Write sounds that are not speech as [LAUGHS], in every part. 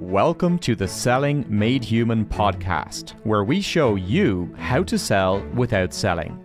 Welcome to the Selling Made Human podcast, where we show you how to sell without selling.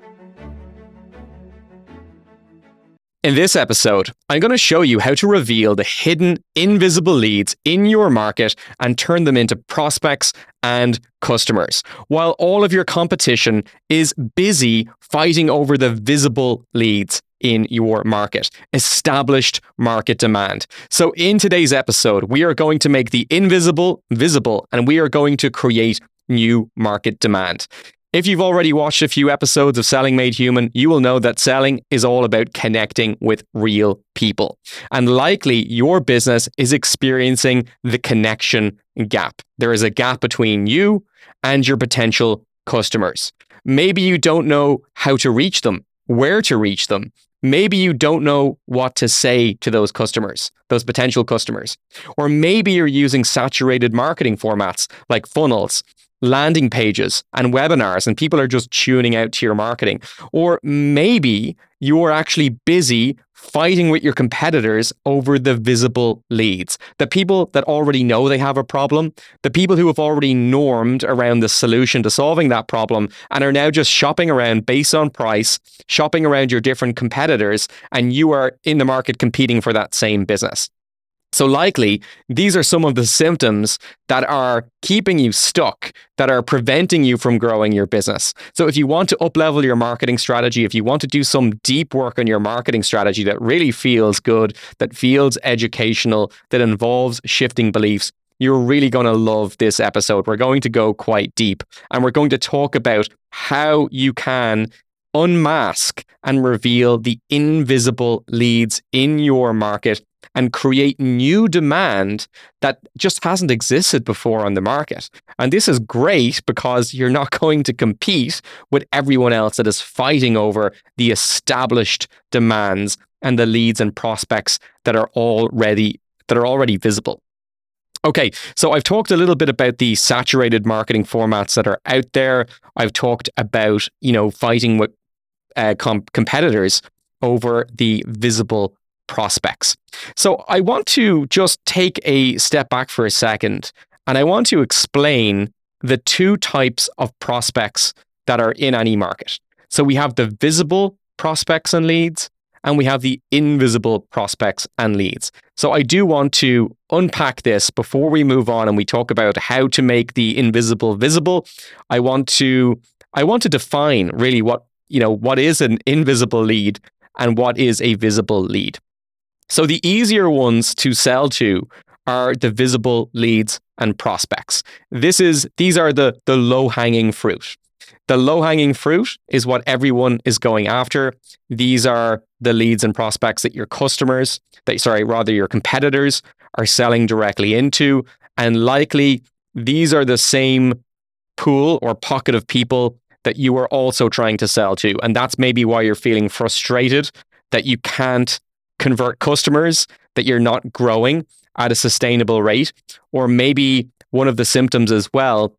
In this episode, I'm going to show you how to reveal the hidden, invisible leads in your market and turn them into prospects and customers, while all of your competition is busy fighting over the visible leads in your market, established market demand. So, in today's episode, we are going to make the invisible visible and we are going to create new market demand. If you've already watched a few episodes of Selling Made Human, you will know that selling is all about connecting with real people. And likely your business is experiencing the connection gap. There is a gap between you and your potential customers. Maybe you don't know how to reach them, where to reach them. Maybe you don't know what to say to those customers, those potential customers. Or maybe you're using saturated marketing formats like funnels landing pages and webinars and people are just tuning out to your marketing. Or maybe you're actually busy fighting with your competitors over the visible leads. The people that already know they have a problem, the people who have already normed around the solution to solving that problem and are now just shopping around based on price, shopping around your different competitors, and you are in the market competing for that same business. So, likely, these are some of the symptoms that are keeping you stuck, that are preventing you from growing your business. So, if you want to uplevel your marketing strategy, if you want to do some deep work on your marketing strategy that really feels good, that feels educational, that involves shifting beliefs, you're really going to love this episode. We're going to go quite deep and we're going to talk about how you can unmask and reveal the invisible leads in your market and create new demand that just hasn't existed before on the market. And this is great because you're not [LAUGHS] going to compete with everyone else that is fighting over the established demands and the leads and prospects that are already that are already visible. Okay, so I've talked a little bit about the saturated marketing formats that are out there. I've talked about, you know, fighting with uh, com- competitors over the visible prospects. So I want to just take a step back for a second and I want to explain the two types of prospects that are in any market. So we have the visible prospects and leads, and we have the invisible prospects and leads. So I do want to unpack this before we move on and we talk about how to make the invisible visible. I want to I want to define really what, you know, what is an invisible lead and what is a visible lead. So the easier ones to sell to are the visible leads and prospects. This is these are the the low-hanging fruit. The low-hanging fruit is what everyone is going after. These are the leads and prospects that your customers, that sorry, rather your competitors are selling directly into and likely these are the same pool or pocket of people that you are also trying to sell to and that's maybe why you're feeling frustrated that you can't convert customers, that you're not growing at a sustainable rate. Or maybe one of the symptoms as well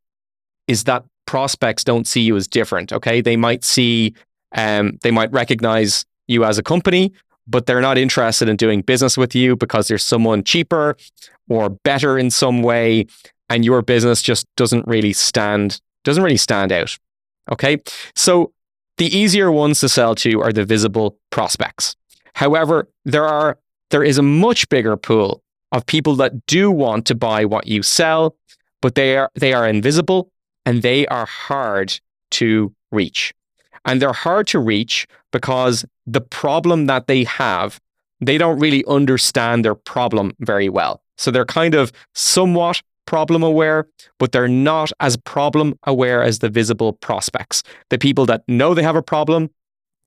is that prospects don't see you as different. Okay. They might see, um, they might recognize you as a company, but they're not interested in doing business with you because there's someone cheaper or better in some way. And your business just doesn't really stand, doesn't really stand out. Okay. So the easier ones to sell to are the visible prospects. However, there are there is a much bigger pool of people that do want to buy what you sell, but they are they are invisible and they are hard to reach. And they're hard to reach because the problem that they have, they don't really understand their problem very well. So they're kind of somewhat problem aware, but they're not as problem aware as the visible prospects. The people that know they have a problem,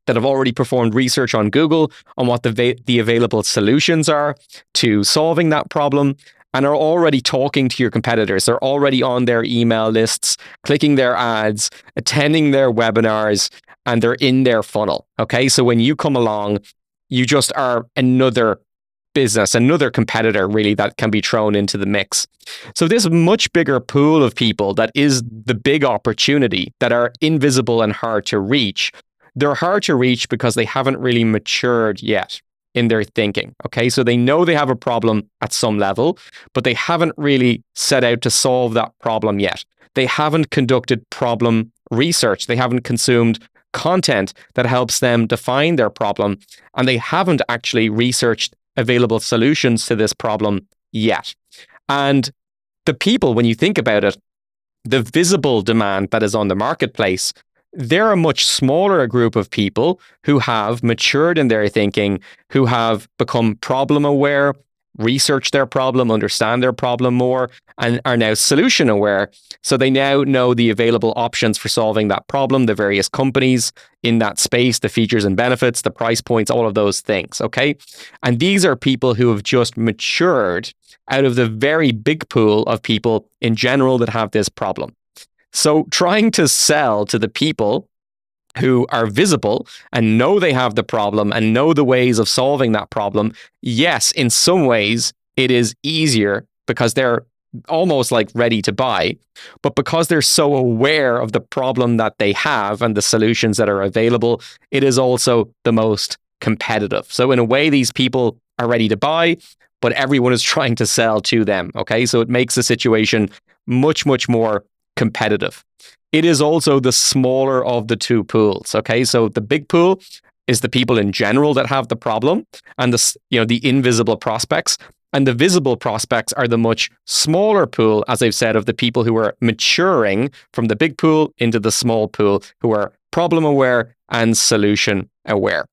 that have already performed research on Google on what the, va- the available solutions are to solving that problem and are already talking to your competitors. They're already on their email lists, clicking their ads, attending their webinars, and they're in their funnel. Okay. So when you come along, you just are another business, another competitor really that can be thrown into the mix. So this much bigger pool of people that is the big opportunity that are invisible and hard to reach they're hard to reach because they haven't really matured yet. in their thinking. Okay. So they know they have a problem at some level, but they haven't really set out to solve that problem yet. They haven't conducted problem research. They haven't consumed content that helps them define their problem. And they haven't actually researched available solutions to this problem yet. And the people, when you think about it, the visible demand that is on the marketplace, they're a much smaller group of people who have matured in their thinking, who have become problem aware, research their problem, understand their problem more, and are now solution aware. So they now know the available options for solving that problem, the various companies in that space, the features and benefits, the price points, all of those things. Okay. And these are people who have just matured out of the very big pool of people in general that have this problem. So trying to sell to the people who are visible and know they have the problem and know the ways of solving that problem, yes, in some ways it is easier because they're almost like ready to buy. But because they're so aware of the problem that they have and the solutions that are available, it is also the most competitive. So, in a way, these people are ready to buy, but everyone is [LAUGHS] trying to sell to them. Okay. So, it makes the situation much, much more competitive. It is also the smaller of the two pools. Okay. So the big pool is the people in general that have the problem and the, you know, the invisible prospects. And the visible prospects are the much smaller pool, as I've said, of the people who are maturing from the big pool into the small pool, who are problem aware and solution aware.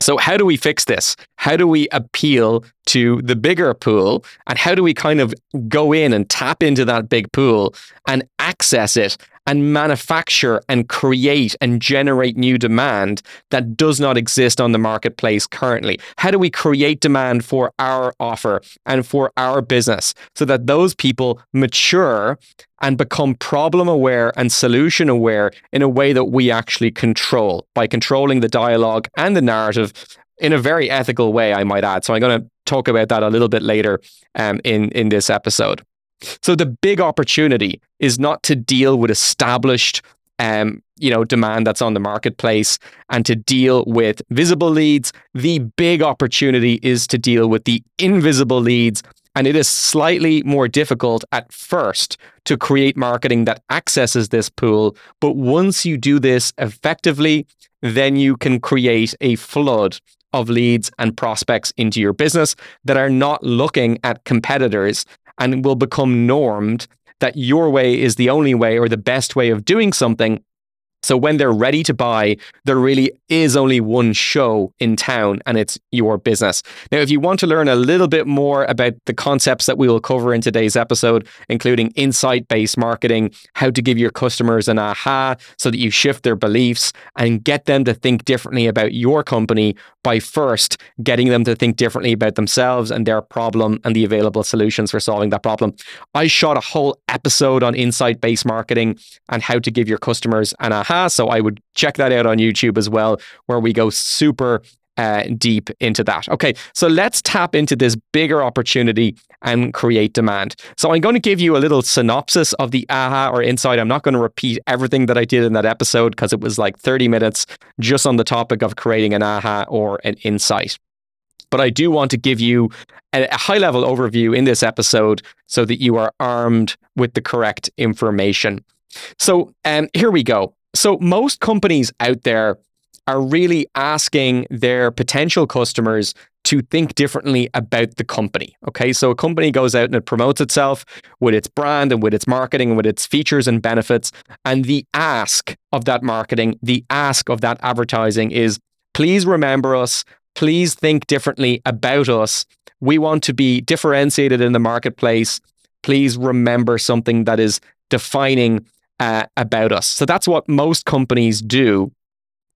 So, how do we fix this? How do we appeal to the bigger pool? And how do we kind of go in and tap into that big pool and access it and manufacture and create and generate new demand that does not exist on the marketplace currently? How do we create demand for our offer and for our business so that those people mature and become problem aware and solution aware in a way that we actually control by controlling the dialogue and the narrative in a very ethical way, I might add. So I'm going to talk about that a little bit later um, in, in this episode. So the big opportunity is not to deal with established um, you know, demand that's on the marketplace and to deal with visible leads. The big opportunity is to deal with the invisible leads. And it is slightly more difficult at first to create marketing that accesses this pool. But once you do this effectively, then you can create a flood of leads and prospects into your business that are not looking at competitors and will become normed that your way is the only way or the best way of doing something so when they're ready to buy, there really is only one show in town and it's your business. Now, if you want to learn a little bit more about the concepts that we will cover in today's episode, including insight based marketing, how to give your customers an aha so that you shift their beliefs and get them to think differently about your company by first getting them to think differently about themselves and their problem and the available solutions for solving that problem. I shot a whole episode on insight based marketing and how to give your customers an aha So I would check that out on YouTube as well, where we go super uh, deep into that. Okay, so let's tap into this bigger opportunity and create demand. So I'm going to give you a little synopsis of the AHA or insight. I'm not going to repeat everything that I did in that episode because it was like 30 minutes just on the topic of creating an AHA or an insight. But I do want to give you a, a high level overview in this episode so that you are armed with the correct information. So um, here we go. So, most companies out there are really asking their potential customers to think differently about the company. Okay, so a company goes out and it promotes itself with its brand and with its marketing and with its features and benefits. And the ask of that marketing, the ask of that advertising is please remember us, please think differently about us. We want to be differentiated in the marketplace. Please remember something that is defining uh, about us. So that's what most companies do.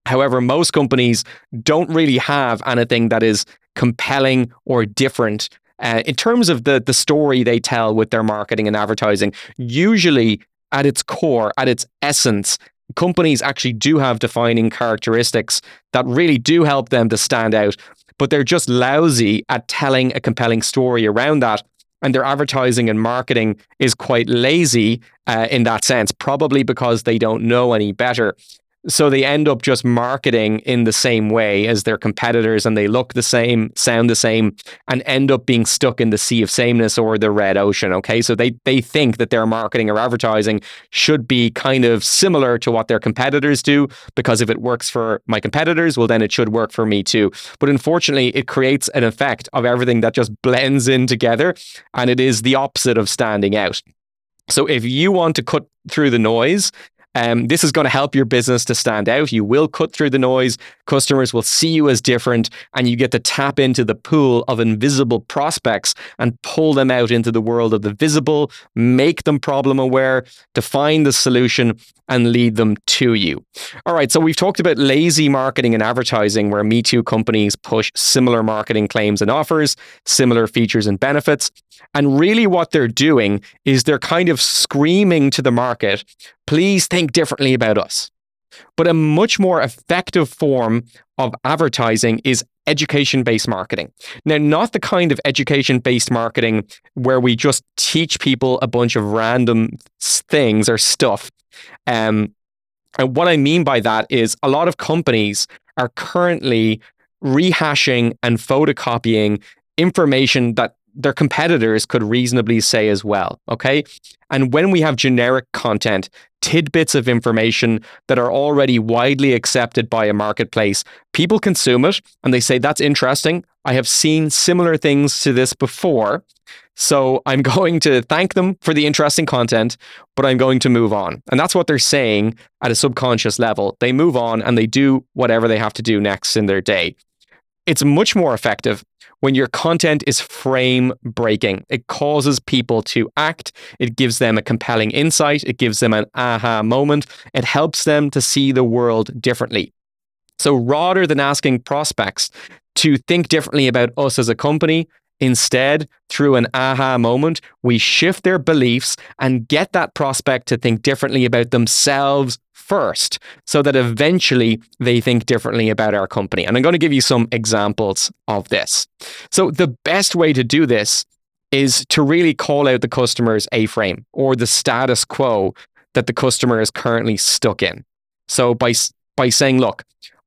However, most companies don't really have anything that is compelling or different uh, in terms of the the story they tell with their marketing and advertising. Usually, at its core, at its essence, companies actually do have defining characteristics that really do help them to stand out. But they're just lousy at telling a compelling story around that and their advertising and marketing is quite lazy uh, in that sense, probably because they don't know any better. So they end up just marketing in the same way as their competitors and they look the same, sound the same, and end up being stuck in the sea of sameness or the red ocean. Okay. So they, they think that their marketing or advertising should be kind of similar to what their competitors do because if it works for my competitors, well, then it should work for me too. But unfortunately, it creates an effect of everything that just blends in together and it is the opposite of standing out. So if you want to cut through the noise um, this is going to help your business to stand out. You will cut through the noise. Customers will see you as different, and you get to tap into the pool of invisible prospects and pull them out into the world of the visible, make them problem aware, define the solution, and lead them to you. All right, so we've talked about lazy marketing and advertising, where Me Too companies push similar marketing claims and offers, similar features and benefits. And really, what they're doing is they're kind of screaming to the market, please think differently about us. But a much more effective form of advertising is education based marketing. Now, not the kind of education based marketing where we just teach people a bunch of random things or stuff. Um, and what I mean by that is a lot of companies are currently rehashing and photocopying information that their competitors could reasonably say as well. Okay. And when we have generic content, tidbits of information that are already widely accepted by a marketplace, people consume it and they say, that's interesting. I have seen similar things to this before. So I'm [LAUGHS] going to thank them for the interesting content, but I'm going to move on. And that's what they're saying at a subconscious level. They move on and they do whatever they have to do next in their day. It's much more effective when your content is frame breaking. It causes people to act, it gives them a compelling insight, it gives them an aha moment, it helps them to see the world differently. So rather than asking prospects to think differently about us as a company, Instead, through an aha moment, we shift their beliefs and get that prospect to think differently about themselves first so that eventually they think differently about our company. And I'm going to give you some examples of this. So, the best way to do this is to really call out the customer's A frame or the status quo that the customer is currently stuck in. So, by, by saying, look,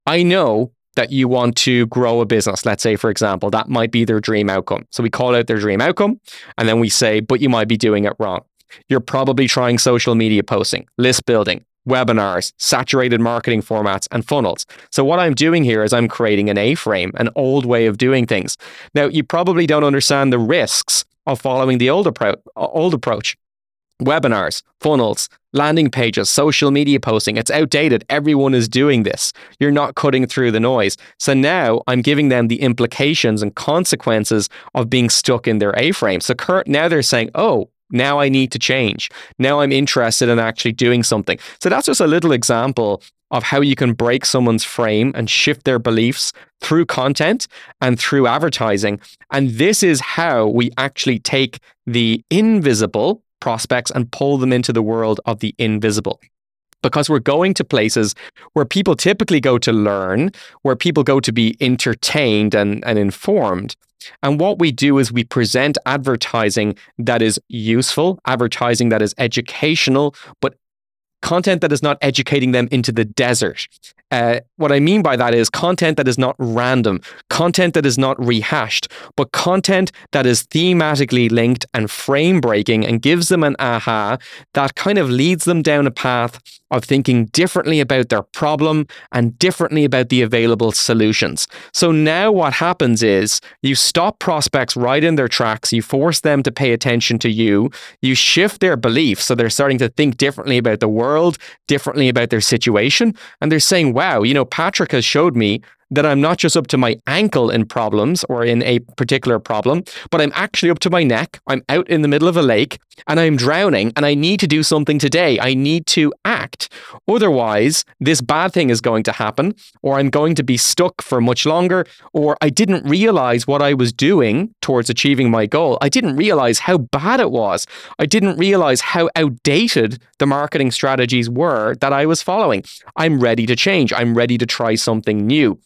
I know that you want to grow a business, let's say, for example, that might be their dream outcome. So we call out their dream outcome and then we say, but you might be doing it wrong. You're probably trying social media posting, list building, webinars, saturated marketing formats, and funnels. So, what I'm doing here is I'm creating an A frame, an old way of doing things. Now, you probably don't understand the risks of following the old, appro- old approach webinars, funnels, landing pages, social media posting. It's outdated. Everyone is doing this. You're not cutting through the noise. So now I'm giving them the implications and consequences of being stuck in their A frame. So now they're saying, oh, now I need to change. Now I'm interested in actually doing something. So that's just a little example of how you can break someone's frame and shift their beliefs through content and through advertising. And this is how we actually take the invisible prospects and pull them into the world of the invisible because we're going to places where people typically go to learn, where people go to be entertained and, and informed. And what we do is we present advertising that is useful, advertising that is educational, but content that is not educating them into the desert. Uh, what I mean by that is content that is not random, content that is not rehashed, but content that is thematically linked and frame breaking and gives them an aha that kind of leads them down a path of thinking differently about their problem and differently about the available solutions. So now what happens is you stop prospects right in their tracks, you force them to pay attention to you, you shift their beliefs so they're starting to think differently about the world, differently about their situation, and they're saying, wow, you know, Patrick has showed me that I'm not just up to my ankle in problems or in a particular problem, but I'm actually up to my neck. I'm out in the middle of a lake and I'm drowning and I need to do something today. I need to act. Otherwise, this bad thing is going to happen, or I'm going to be stuck for much longer, or I didn't realize what I was doing towards achieving my goal. I didn't realize how bad it was. I didn't realize how outdated the marketing strategies were that I was following. I'm ready to change. I'm ready to try something new.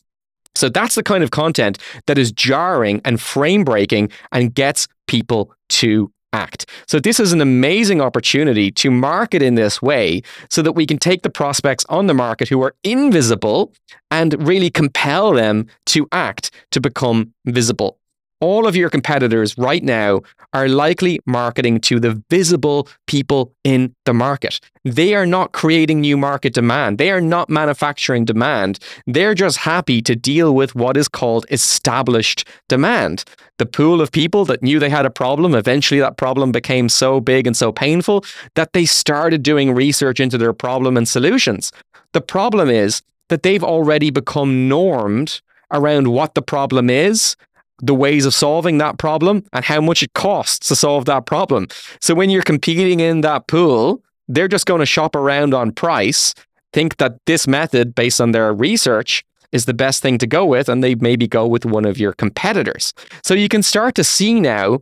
So that's the kind of content that is jarring and frame breaking and gets people to act. So, this is an amazing opportunity to market in this way so that we can take the prospects on the market who are invisible and really compel them to act to become visible all of your competitors right now are likely marketing to the visible people in the market. They are not creating new market demand. They are not manufacturing demand. They're just happy to deal with what is called established demand. The pool of people that knew they had a problem, eventually that problem became so big and so painful that they started doing research into their problem and solutions. The problem is that they've already become normed around what the problem is the ways of solving that problem and how much it costs to solve that problem. So when you're competing in that pool, they're just going to shop around on price, think that this method, based on their research, is the best thing to go with, and they maybe go with one of your competitors. So you can start to see now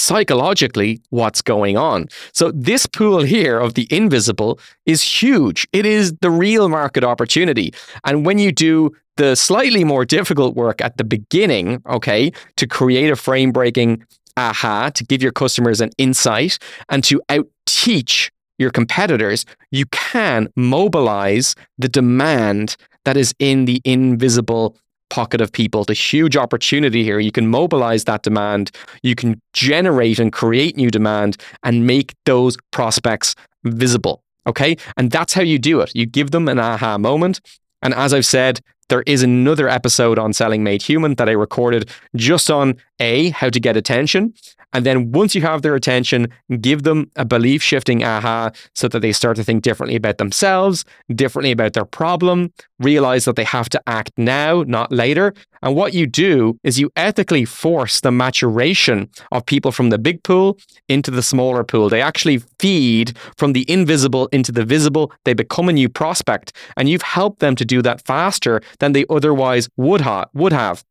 psychologically what's going on. So this pool here of the invisible is huge. It is the real market opportunity. And when you do the slightly more difficult work at the beginning, okay, to create a frame breaking aha, to give your customers an insight and to out teach your competitors, you can mobilize the demand that is in the invisible pocket of people. The huge opportunity here. You can mobilize that demand. You can generate and create new demand and make those prospects visible. Okay. And that's how you do it. You give them an aha moment. And as I've said, there is another episode on Selling Made Human that I recorded just on A, how to get attention, and then once you have their attention, give them a belief shifting aha so that they start to think differently about themselves, differently about their problem, realize that they have to act now, not later. And what you do is you ethically force the maturation of people from the big pool into the smaller pool. They actually feed from the invisible into the visible. They become a new prospect, and you've helped them to do that faster than they otherwise would, ha- would have.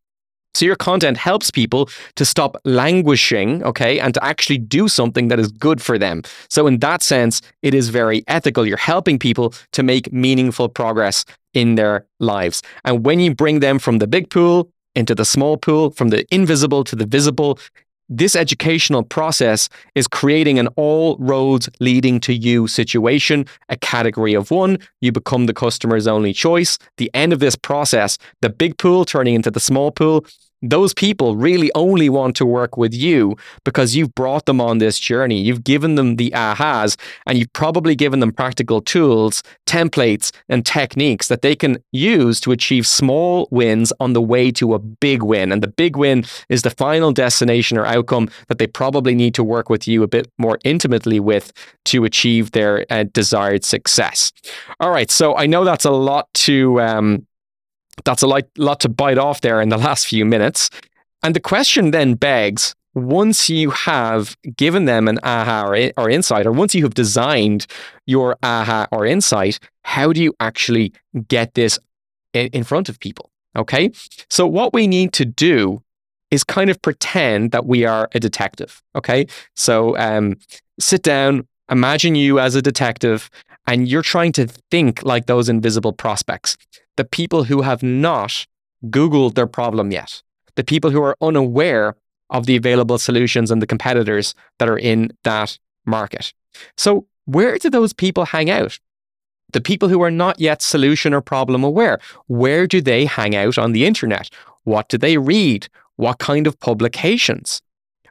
So your content helps people to stop languishing, okay, and to actually do something that is good for them. So in that sense, it is very ethical. You're helping people to make meaningful progress in their lives. And when you bring them from the big pool into the small pool, from the invisible to the visible, this educational process is creating an all roads leading to you situation, a category of one. You become the customer's only choice. The end of this process, the big pool turning into the small pool, those people really only want to work with you because you've brought them on this journey. You've given them the ahas and you've probably given them practical tools, templates, and techniques that they can use to achieve small wins on the way to a big win. And the big win is the final destination or outcome that they probably need to work with you a bit more intimately with to achieve their uh, desired success. All right. So I know that's a lot to um, that's a lot, lot to bite off there in the last few minutes. And the question then begs once you have given them an aha or, or insight, or once you have designed your aha or insight, how do you actually get this in, in front of people? Okay. So, what we need to do is kind of pretend that we are a detective. Okay. So, um, sit down, imagine you as a detective, and you're trying to think like those invisible prospects the people who have not Googled their problem yet, the people who are unaware of the available solutions and the competitors that are in that market. So, where do those people hang out? The people who are not yet solution or problem aware, where do they hang out on the internet? What do they read? What kind of publications?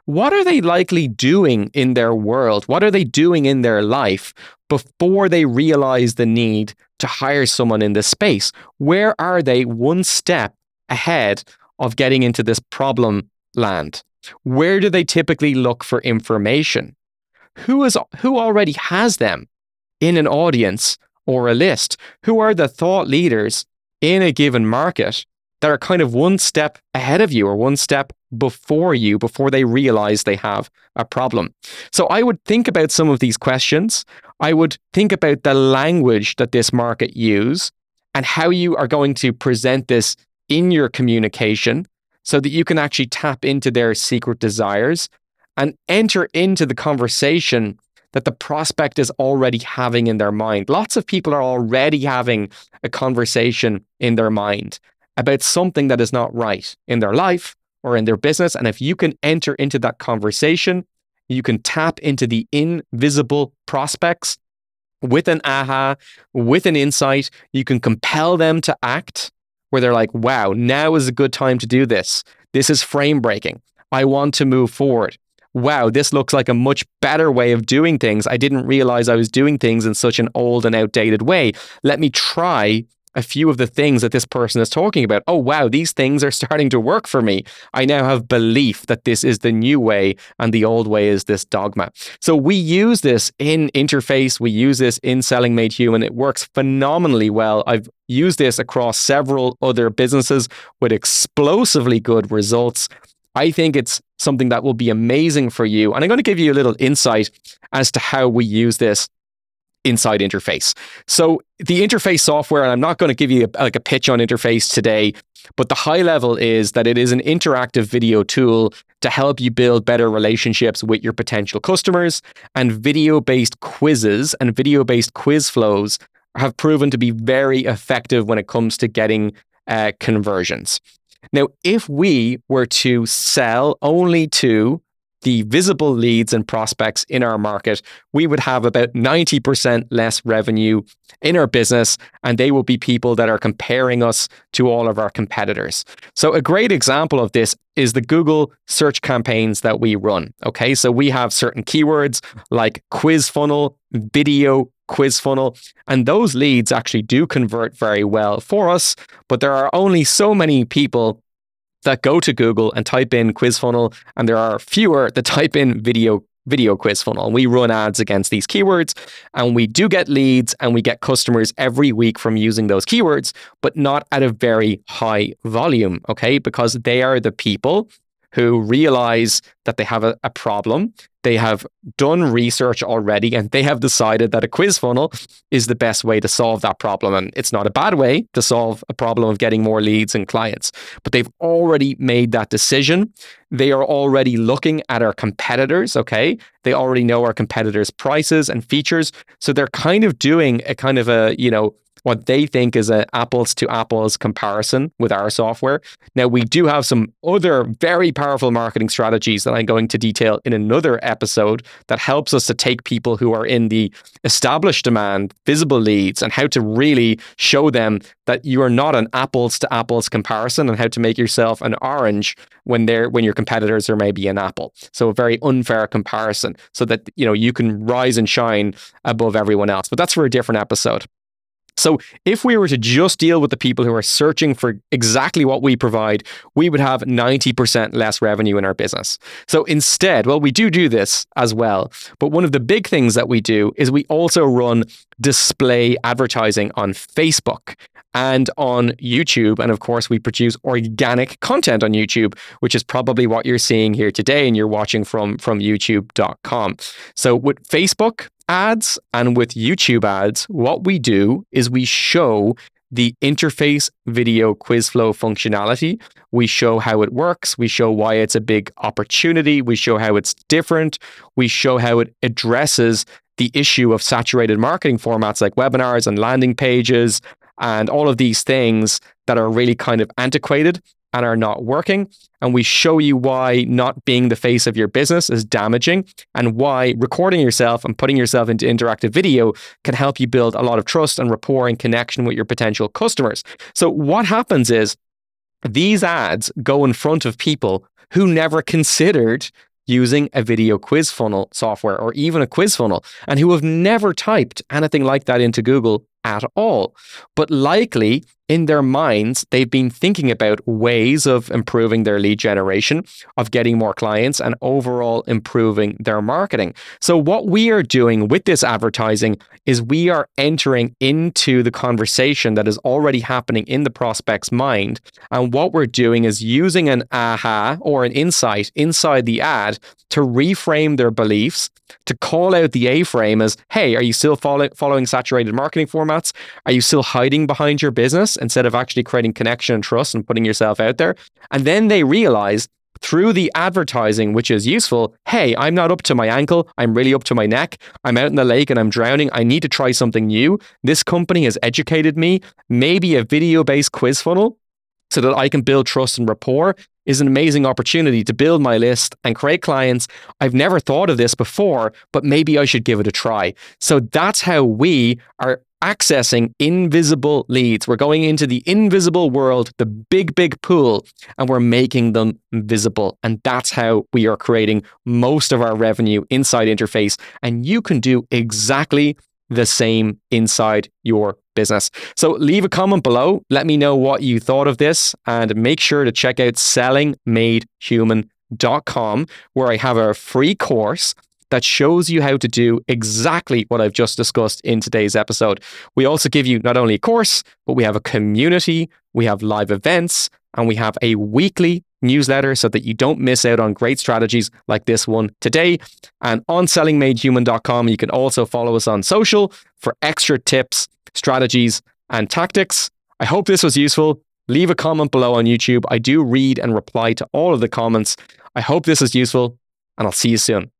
What are they likely doing in their world? What are they doing in their life before they realize the need to hire someone in this space? Where are they one step ahead of getting into this problem land? Where do they typically look for information? Who is who already has them in an audience or a list? Who are the thought leaders in a given market that are kind of one step ahead of you or one step before you before they realize they have a problem. So I would think about some of these questions. I would think about the language that this market use and how you are going to present this in your communication so that you can actually tap into their secret desires and enter into the conversation that the prospect is already having in their mind. Lots of people are already having a conversation in their mind about something that is not right in their life or in their business. And if you can enter into that conversation You can tap into the invisible prospects with an aha, with an insight. You can compel them to act where they're like, wow, now is a good time to do this. This is frame breaking. I want to move forward. Wow, this looks like a much better way of doing things. I didn't realize I was doing things in such an old and outdated way. Let me try a few of the things that this person is talking about. Oh, wow, these things are [LAUGHS] starting to work for me. I now have belief that this is the new way and the old way is this dogma. So we use this in interface, we use this in Selling Made Human. It works phenomenally well. I've used this across several other businesses with explosively good results. I think it's something that will be amazing for you. And I'm going to give you a little insight as to how we use this inside interface. So the interface software, and I'm not going to give you a, like a pitch on interface today, but the high level is that it is an interactive video tool to help you build better relationships with your potential customers. And video based quizzes and video based quiz flows have proven to be very effective when it comes to getting uh, conversions. Now, if we were to sell only to the visible leads and prospects in our market, we would have about 90% less revenue in our business, and they will be people that are comparing us to all of our competitors. So, a great example of this is the Google search campaigns that we run. Okay, so we have certain keywords like quiz funnel, video quiz funnel, and those leads actually do convert very well for us, but there are only so many people that go to Google and type in quiz funnel, and there are fewer that type in video video quiz funnel. And we run ads against these keywords, and we do get leads and we get customers every week from using those keywords, but not at a very high volume, okay? Because they are the people who realize that they have a, a, problem. They have done research already and they have decided that a quiz funnel is the best way to solve that problem. And it's not a bad way to solve a problem of getting more leads and clients, but they've already made that decision. They are already looking at our competitors, okay? They already know our competitors' prices and features. So they're kind of doing a kind of a, you know, what they think is an apples to apples comparison with our software. Now, we do have some other very powerful marketing strategies that I'm going to detail in another episode that helps us to take people who are in the established demand, visible leads, and how to really show them that you are not an apples to apples comparison and how to make yourself an orange when they're when your competitors are maybe an apple. So a very unfair comparison so that you know you can rise and shine above everyone else. But that's for a different episode. So if we were to just deal with the people who are searching for exactly what we provide, we would have 90% less revenue in our business. So instead, well, we do do this as well. But one of the big things that we do is we also run display advertising on Facebook and on YouTube. And of course, we produce organic content on YouTube, which is probably what you're seeing here today and you're watching from, from youtube.com. So with Facebook, ads and with YouTube ads, what we do is we show the interface video quiz flow functionality. We show how it works. We show why it's a big opportunity. We show how it's different. We show how it addresses the issue of saturated marketing formats like webinars and landing pages and all of these things that are really kind of antiquated and are not working. And we show you why not being the face of your business is damaging and why recording yourself and putting yourself into interactive video can help you build a lot of trust and rapport and connection with your potential customers. So, what happens is these ads go in front of people who never considered using a video quiz funnel software or even a quiz funnel and who have never typed anything like that into Google at all. But likely in their minds, they've been thinking about ways of improving their lead generation, of getting more clients, and overall improving their marketing. So, what we are doing with this advertising is we are entering into the conversation that is already happening in the prospect's mind. And what we're doing is using an aha or an insight inside the ad to reframe their beliefs, to call out the A frame as, hey, are you still follow- following saturated marketing formats? Are you still hiding behind your business? instead of actually creating connection and trust and putting yourself out there. And then they realize through the advertising, which is useful, hey, I'm not up to my ankle. I'm really up to my neck. I'm out in the lake and I'm drowning. I need to try something new. This company has educated me. Maybe a video based quiz funnel so that I can build trust and rapport is an amazing opportunity to build my list and create clients. I've never thought of this before, but maybe I should give it a try. So that's how we are accessing invisible leads. We're going into the invisible world, the big, big pool, and we're making them visible. And that's how we are creating most of our revenue inside Interface. And you can do exactly the same inside your business. So leave a comment below. Let me know what you thought of this and make sure to check out sellingmadehuman.com where I have a free course that shows you how to do exactly what I've just discussed in today's episode. We also give you not only a course, but we have a community, we have live events, and we have a weekly newsletter so that you don't miss out on great strategies like this one today. And on sellingmadehuman.com, you can also follow us on social for extra tips, strategies, and tactics. I hope this was useful. Leave a comment below on YouTube. I do read and reply to all of the comments. I hope this is useful, and I'll see you soon.